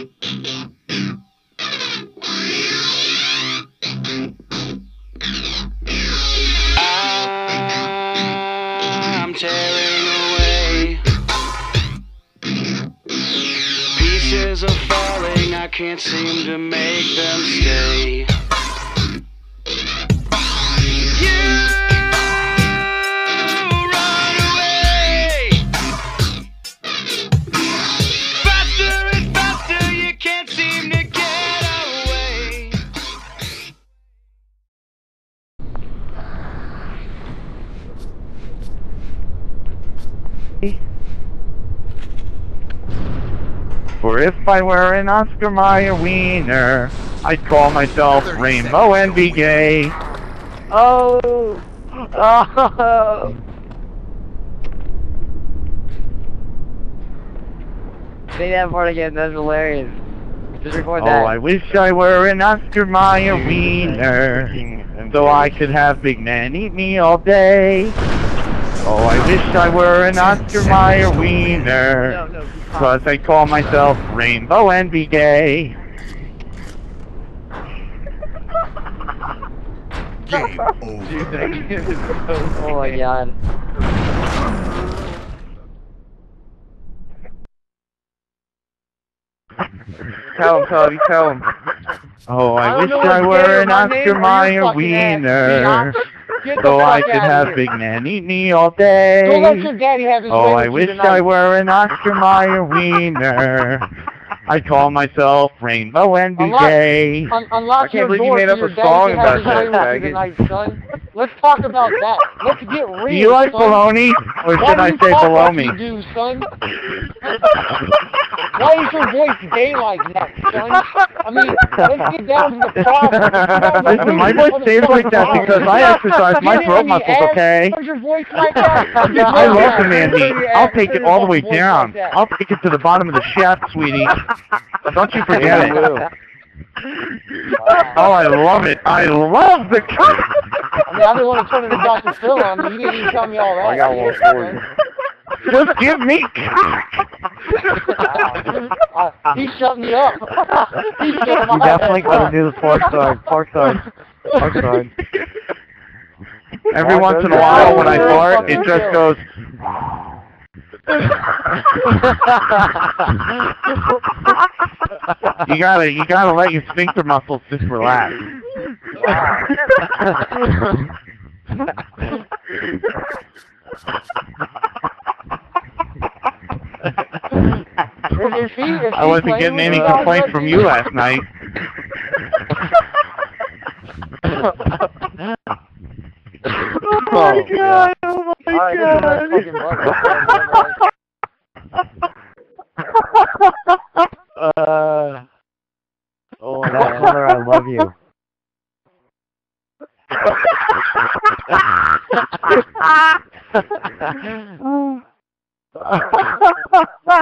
I'm tearing away. Pieces are falling, I can't seem to make them stay. For if I were an Oscar Mayer wiener, I'd call myself Rainbow and be gay. Oh! Oh! Say that part again, that's hilarious. Just record Oh, that. I wish I were an Oscar Mayer wiener, so I could have big man eat me all day. Oh, I wish I were an Oscar Mayer no, wiener, no, be cause I call myself Rainbow and be gay. Game over. Oh my god. Tell him, Cody, tell him. Oh, I, I wish I were an Oscar Mayer wiener, Get the so I could have here. Big Man eat me all day. Don't let your daddy have his Oh, I wish tonight. I were an Oscar Mayer wiener. I'd call myself Rainbow and be Unlock- Un- unlock I can't your believe you made up a song about that, way with you faggot. tonight, son. Let's talk about that. Let's get real. Do you like son. baloney, or should I say talk below like me? You do, son? Why is your voice gay like that, son? I mean, let's get down to the problem. Listen, my voice stays like that because I exercise my throat muscles, ass, okay? Your voice like that? I love the man meat. I'll take it all the way down. like. I'll take it to the bottom of the shaft, sweetie. Don't you forget it. Oh, I love it. I love the cock. I mean, I didn't want to turn into Dr. Phil on you. You didn't even tell me all that. I got one for you. Just give me cock. He shut me up. he shut You my definitely ass gotta up. do the park side. Park side. Park side. Every Why once in a while when I You're fart, it just kid. goes. You gotta, you gotta let your sphincter muscles just relax. If, if he, if I wasn't getting any complaints from you last night. Oh my god! Oh All right, this is my fucking brother. Uh, oh, that color, I love you.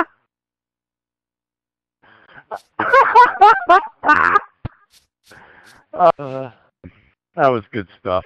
Uh, that was good stuff.